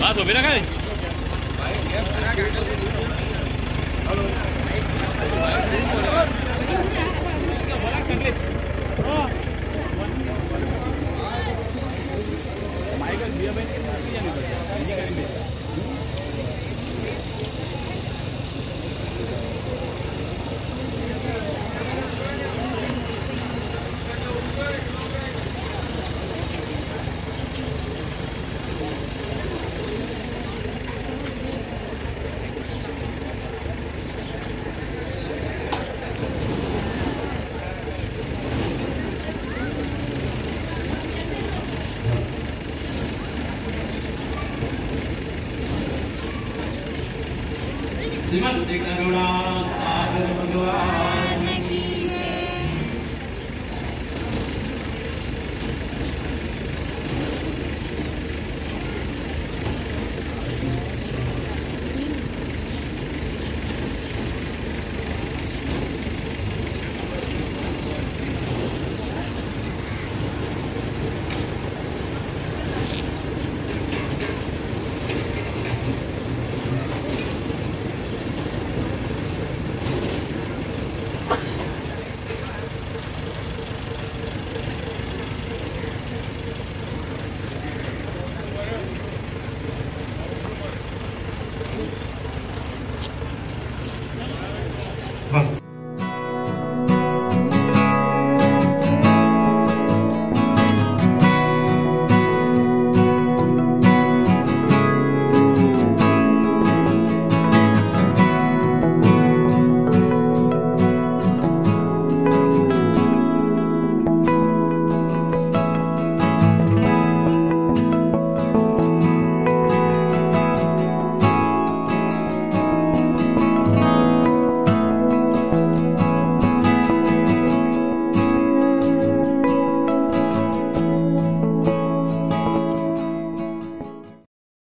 बात हो। बिना काय माइकल बिया में श्रीमद् श्रीकरुणा सागर भगवान्